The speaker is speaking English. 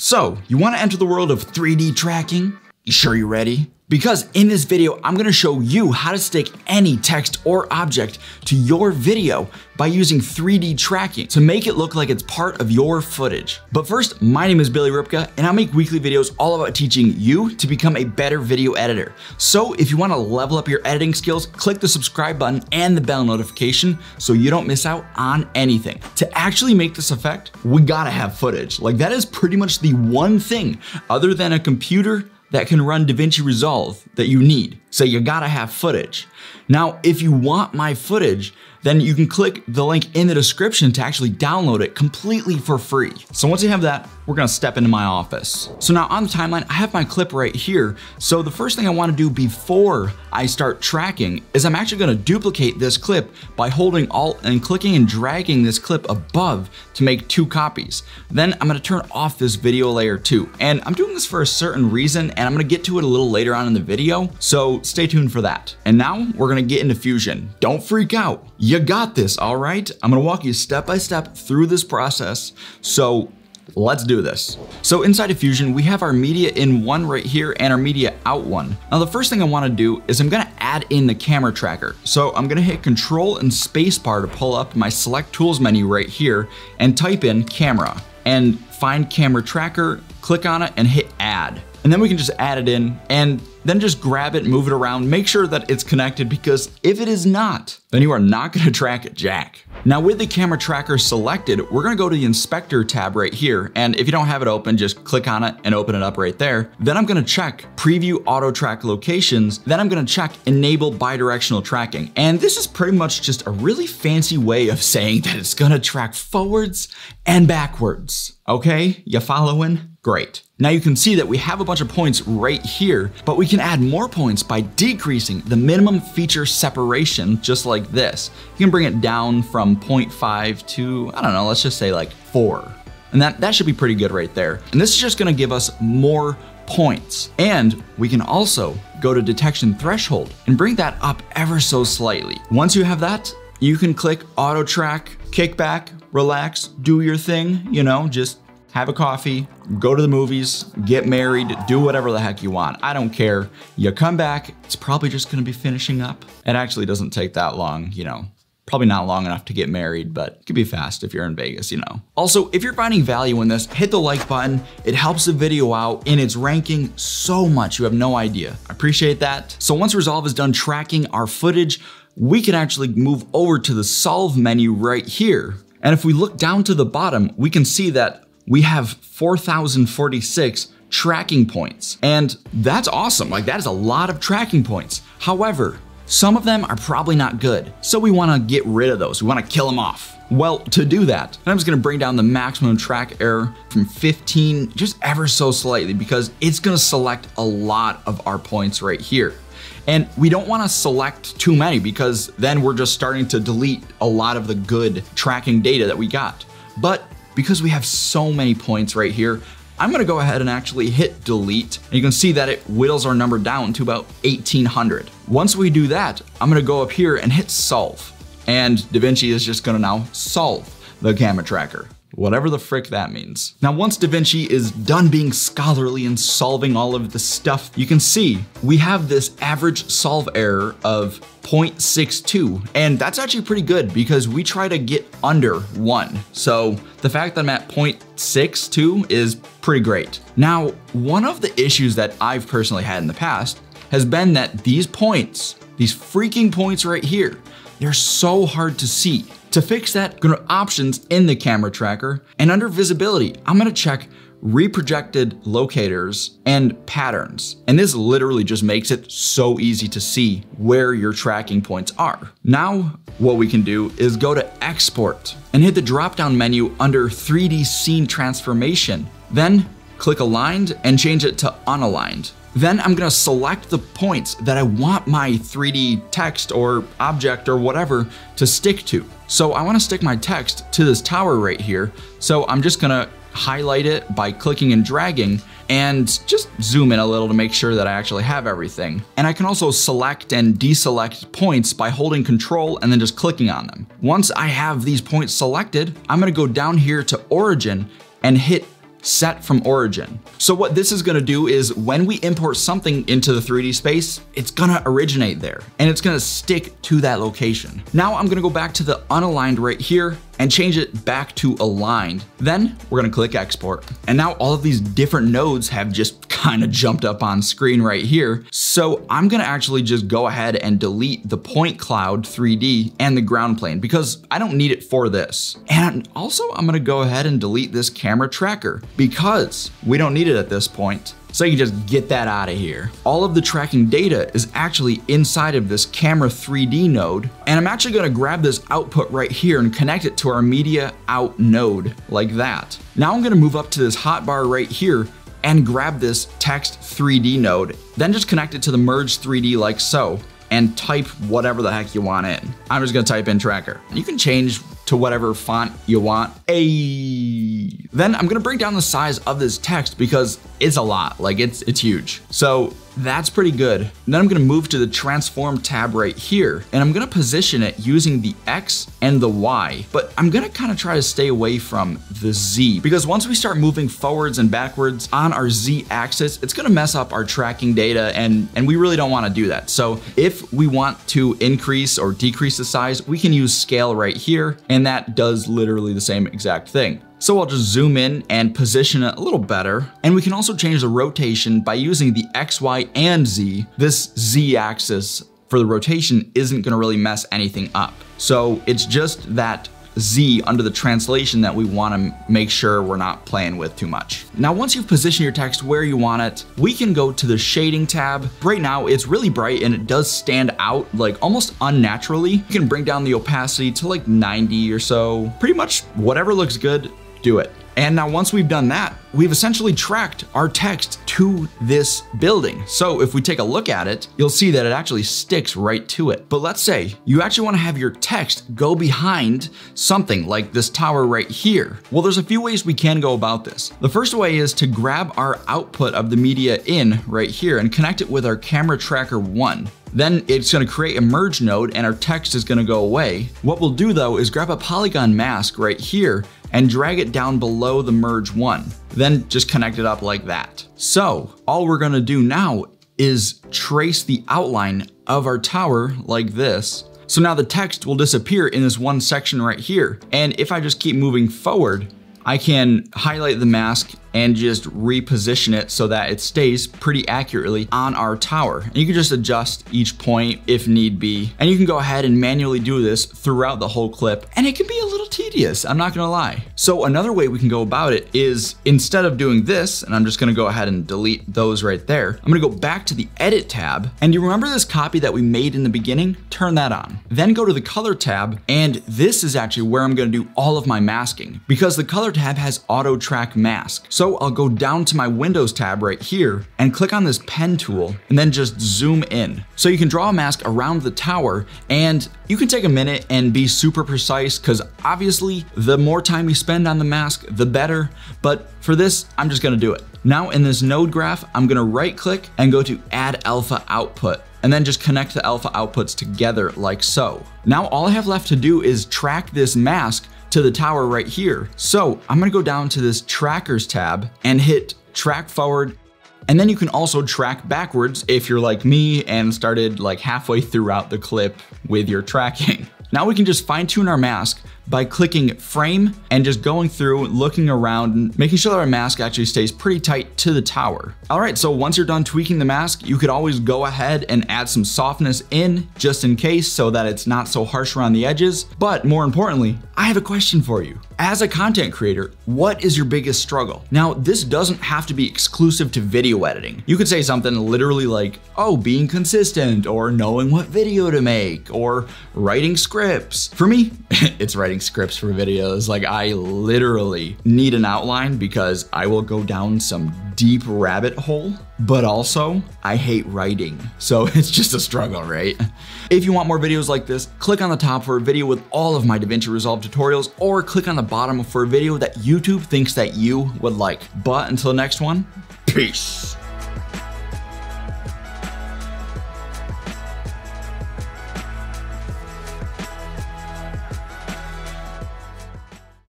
So, you wanna enter the world of 3D tracking? You sure you're ready? Because in this video, I'm gonna show you how to stick any text or object to your video by using 3D tracking to make it look like it's part of your footage. But first, my name is Billy Rybka, and I make weekly videos all about teaching you to become a better video editor. So if you wanna level up your editing skills, click the subscribe button and the bell notification so you don't miss out on anything. To actually make this effect, we gotta have footage. Like that is pretty much the one thing other than a computer that can run DaVinci Resolve that you need. So you gotta have footage. Now, if you want my footage, then you can click the link in the description to actually download it completely for free. So once you have that, we're gonna step into my office. So now on the timeline, I have my clip right here. So the first thing I wanna do before I start tracking is I'm actually gonna duplicate this clip by holding Alt and clicking and dragging this clip above to make two copies. Then I'm gonna turn off this video layer too. And I'm doing this for a certain reason and I'm gonna get to it a little later on in the video. So stay tuned for that. And now we're gonna get into Fusion. Don't freak out. You got this, all right? I'm gonna walk you step by step through this process. So Let's do this. So inside of Fusion, we have our media in one right here and our media out one. Now the first thing I wanna do is I'm gonna add in the camera tracker. So I'm gonna hit control and spacebar to pull up my select tools menu right here and type in camera and find camera tracker, click on it and hit add. And then we can just add it in and then just grab it, move it around, make sure that it's connected because if it is not, then you are not gonna track jack. Now with the camera tracker selected, we're gonna go to the inspector tab right here. And if you don't have it open, just click on it and open it up right there. Then I'm gonna check preview auto track locations. Then I'm gonna check enable bidirectional tracking. And this is pretty much just a really fancy way of saying that it's gonna track forwards and backwards. Okay, you following? Great. Now you can see that we have a bunch of points right here, but we can add more points by decreasing the minimum feature separation just like this. You can bring it down from 0.5 to, I don't know, let's just say like four. And that, that should be pretty good right there. And this is just gonna give us more points. And we can also go to detection threshold and bring that up ever so slightly. Once you have that, you can click auto track, kick back, relax, do your thing, you know, just have a coffee, go to the movies, get married, do whatever the heck you want. I don't care. You come back, it's probably just gonna be finishing up. It actually doesn't take that long, you know. Probably not long enough to get married, but it could be fast if you're in Vegas, you know. Also, if you're finding value in this, hit the like button. It helps the video out in its ranking so much, you have no idea. I appreciate that. So once Resolve is done tracking our footage, we can actually move over to the solve menu right here. And if we look down to the bottom, we can see that we have 4,046 tracking points. And that's awesome. Like that is a lot of tracking points. However, some of them are probably not good. So we wanna get rid of those. We wanna kill them off. Well, to do that, I'm just gonna bring down the maximum track error from 15 just ever so slightly because it's gonna select a lot of our points right here. And we don't wanna select too many because then we're just starting to delete a lot of the good tracking data that we got. But because we have so many points right here, I'm gonna go ahead and actually hit delete. And you can see that it whittles our number down to about 1800. Once we do that, I'm gonna go up here and hit solve. And DaVinci is just gonna now solve the camera tracker whatever the frick that means. Now, once Da Vinci is done being scholarly and solving all of the stuff, you can see we have this average solve error of 0.62. And that's actually pretty good because we try to get under one. So the fact that I'm at 0.62 is pretty great. Now, one of the issues that I've personally had in the past has been that these points, these freaking points right here, they're so hard to see. To fix that, go to options in the camera tracker and under visibility, I'm gonna check reprojected locators and patterns. And this literally just makes it so easy to see where your tracking points are. Now, what we can do is go to export and hit the drop down menu under 3D scene transformation. Then click aligned and change it to unaligned. Then I'm gonna select the points that I want my 3D text or object or whatever to stick to. So I wanna stick my text to this tower right here. So I'm just gonna highlight it by clicking and dragging and just zoom in a little to make sure that I actually have everything. And I can also select and deselect points by holding control and then just clicking on them. Once I have these points selected, I'm gonna go down here to origin and hit set from origin. So what this is gonna do is when we import something into the 3D space, it's gonna originate there and it's gonna stick to that location. Now I'm gonna go back to the unaligned right here and change it back to aligned. Then we're gonna click export. And now all of these different nodes have just kind of jumped up on screen right here. So I'm gonna actually just go ahead and delete the point cloud 3D and the ground plane because I don't need it for this. And also I'm gonna go ahead and delete this camera tracker because we don't need it at this point. So you just get that out of here. All of the tracking data is actually inside of this camera 3D node. And I'm actually gonna grab this output right here and connect it to our media out node like that. Now I'm gonna move up to this hotbar right here and grab this text 3D node, then just connect it to the merge 3D like so and type whatever the heck you want in. I'm just gonna type in tracker. You can change to whatever font you want. A. Then I'm gonna break down the size of this text because it's a lot, like it's it's huge. So that's pretty good. Then I'm gonna move to the transform tab right here and I'm gonna position it using the X and the Y, but I'm gonna kind of try to stay away from the Z because once we start moving forwards and backwards on our Z axis, it's gonna mess up our tracking data and, and we really don't wanna do that. So if we want to increase or decrease the size, we can use scale right here and that does literally the same exact thing. So I'll just zoom in and position it a little better. And we can also change the rotation by using the X, Y, and Z. This Z axis for the rotation isn't gonna really mess anything up. So it's just that Z under the translation that we want to make sure we're not playing with too much. Now, once you've positioned your text where you want it, we can go to the shading tab. Right now, it's really bright and it does stand out like almost unnaturally. You can bring down the opacity to like 90 or so. Pretty much whatever looks good, do it. And now once we've done that, we've essentially tracked our text to this building. So if we take a look at it, you'll see that it actually sticks right to it. But let's say you actually wanna have your text go behind something like this tower right here. Well, there's a few ways we can go about this. The first way is to grab our output of the media in right here and connect it with our camera tracker one. Then it's gonna create a merge node and our text is gonna go away. What we'll do though is grab a polygon mask right here and drag it down below the merge one. Then just connect it up like that. So all we're gonna do now is trace the outline of our tower like this. So now the text will disappear in this one section right here. And if I just keep moving forward, I can highlight the mask and just reposition it so that it stays pretty accurately on our tower. And you can just adjust each point if need be. And you can go ahead and manually do this throughout the whole clip. And it can be a little tedious, I'm not gonna lie. So another way we can go about it is instead of doing this, and I'm just gonna go ahead and delete those right there, I'm gonna go back to the edit tab. And you remember this copy that we made in the beginning? Turn that on. Then go to the color tab. And this is actually where I'm gonna do all of my masking because the color tab has auto track mask. I'll go down to my Windows tab right here and click on this pen tool and then just zoom in. So you can draw a mask around the tower and you can take a minute and be super precise because obviously the more time you spend on the mask, the better. But for this, I'm just gonna do it. Now in this node graph, I'm gonna right click and go to add alpha output and then just connect the alpha outputs together like so. Now all I have left to do is track this mask to the tower right here. So I'm gonna go down to this trackers tab and hit track forward and then you can also track backwards if you're like me and started like halfway throughout the clip with your tracking. Now we can just fine tune our mask by clicking frame and just going through, looking around, and making sure that our mask actually stays pretty tight to the tower. All right, so once you're done tweaking the mask, you could always go ahead and add some softness in just in case so that it's not so harsh around the edges. But more importantly, I have a question for you. As a content creator, what is your biggest struggle? Now, this doesn't have to be exclusive to video editing. You could say something literally like, oh, being consistent, or knowing what video to make, or writing scripts. For me, it's writing scripts for videos. Like, I literally need an outline because I will go down some deep rabbit hole, but also I hate writing. So it's just a struggle, right? If you want more videos like this, click on the top for a video with all of my DaVinci Resolve tutorials or click on the bottom for a video that YouTube thinks that you would like. But until next one, peace.